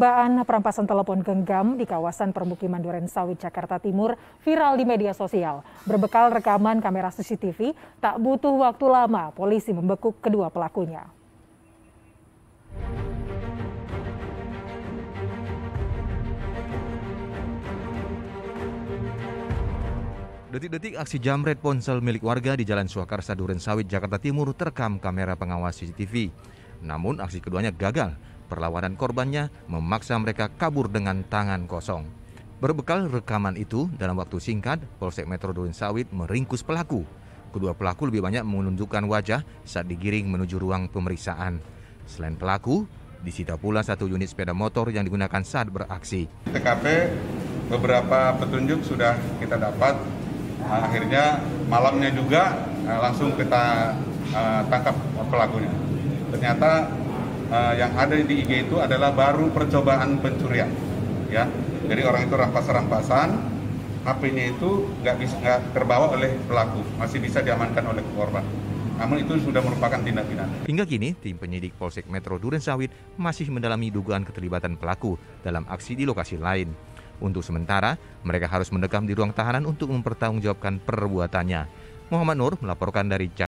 Baan perampasan telepon genggam di kawasan permukiman Duren Sawit, Jakarta Timur viral di media sosial. Berbekal rekaman kamera CCTV, tak butuh waktu lama polisi membekuk kedua pelakunya. Detik-detik aksi jamret ponsel milik warga di Jalan Swakarsa Duren Sawit, Jakarta Timur terekam kamera pengawas CCTV. Namun aksi keduanya gagal. Perlawanan korbannya memaksa mereka kabur dengan tangan kosong. Berbekal rekaman itu, dalam waktu singkat, Polsek Metro Duren Sawit meringkus pelaku. Kedua pelaku lebih banyak menunjukkan wajah saat digiring menuju ruang pemeriksaan. Selain pelaku, disita pula satu unit sepeda motor yang digunakan saat beraksi. TKP beberapa petunjuk sudah kita dapat akhirnya malamnya juga uh, langsung kita uh, tangkap pelakunya. Ternyata uh, yang ada di IG itu adalah baru percobaan pencurian, ya. Jadi orang itu rampas-rampasan, HP-nya itu nggak bisa nggak terbawa oleh pelaku, masih bisa diamankan oleh korban. Namun itu sudah merupakan tindak pidana. Hingga kini, tim penyidik Polsek Metro Duren Sawit masih mendalami dugaan keterlibatan pelaku dalam aksi di lokasi lain. Untuk sementara, mereka harus mendekam di ruang tahanan untuk mempertanggungjawabkan perbuatannya. Muhammad Nur melaporkan dari Jakarta.